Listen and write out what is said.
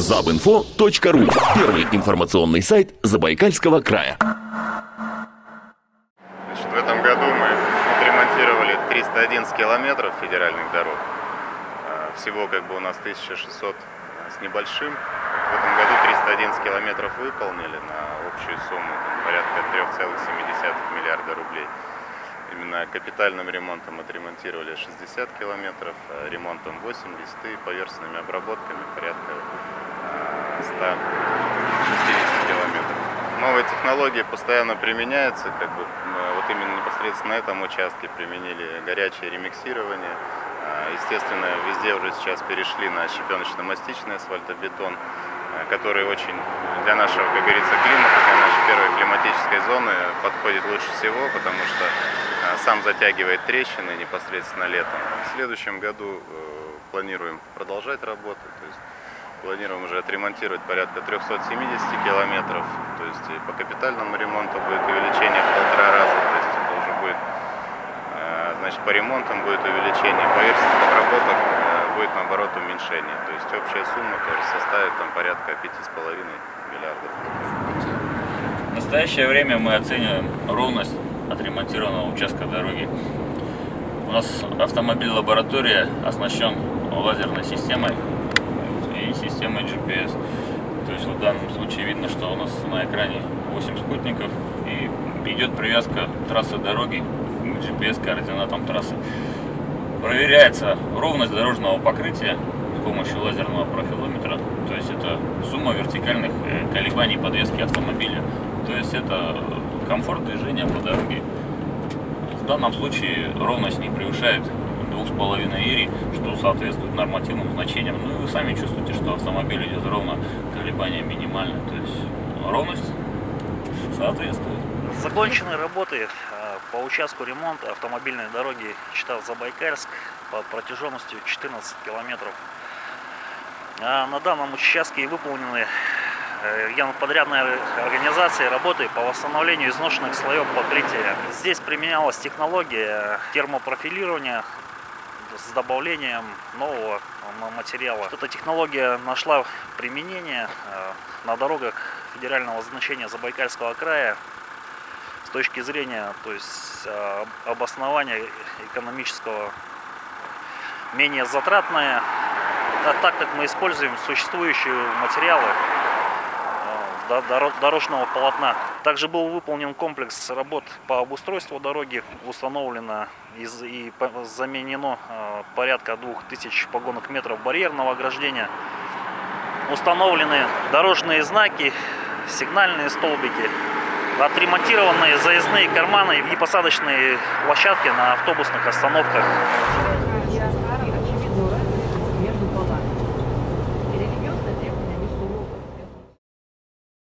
Забинфо.ру Первый информационный сайт Забайкальского края. Значит, в этом году мы отремонтировали 311 километров федеральных дорог. А, Всего как бы у нас 1600 с небольшим. В этом году 311 километров выполнили на общую сумму порядка 3,7 миллиарда рублей. Именно капитальным ремонтом отремонтировали 60 километров, а ремонтом 80 и поверхностными обработками порядка а, 160 километров. Новые технологии постоянно применяются, как бы вот именно непосредственно на этом участке применили горячее ремиксирование. А, Естественно, везде уже сейчас перешли на щебеночно-мастичный асфальтобетон, а, который очень для нашего, как говорится, климата, для нашей первой климатической зоны подходит лучше всего, потому что а, сам затягивает трещины непосредственно летом. В следующем году э, планируем продолжать работу, то есть Планируем уже отремонтировать порядка 370 километров. То есть и по капитальному ремонту будет увеличение в полтора раза. То есть это уже будет, э, значит, по ремонтам будет увеличение, по версиям обработок э, будет наоборот уменьшение. То есть общая сумма тоже составит там порядка 5,5 миллиардов. В настоящее время мы оцениваем ровность отремонтированного участка дороги. У нас автомобиль-лаборатория оснащен лазерной системой системой GPS. То есть в данном случае видно, что у нас на экране 8 спутников и идет привязка трассы дороги к GPS координатам трассы. Проверяется ровность дорожного покрытия с помощью лазерного профилометра. То есть это сумма вертикальных э, колебаний подвески автомобиля. То есть это комфорт движения по дороге. В данном случае ровность не превышает 2,5 ири, что соответствует нормативным значениям. Ну и вы сами чувствуете, что автомобиль идет ровно, колебания минимальны. То есть ровность соответствует. Закончены работы э, по участку ремонта автомобильной дороги Читав-Забайкальск по протяженностью 14 километров. А На данном участке выполнены э, генподрядной организацией работы по восстановлению изношенных слоев покрытия. Здесь применялась технология термопрофилирования с добавлением нового материала. Эта технология нашла применение э, на дорогах федерального значения Забайкальского края с точки зрения то есть, э, обоснования экономического менее затратное, а так как мы используем существующие материалы дорожного полотна. Также был выполнен комплекс работ по обустройству дороги, установлено и заменено э, порядка 2000 погонных метров барьерного ограждения. Установлены дорожные знаки, сигнальные столбики, отремонтированные заездные карманы и посадочные площадки на автобусных остановках.